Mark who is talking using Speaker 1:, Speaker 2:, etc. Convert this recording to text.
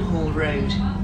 Speaker 1: Hall Road.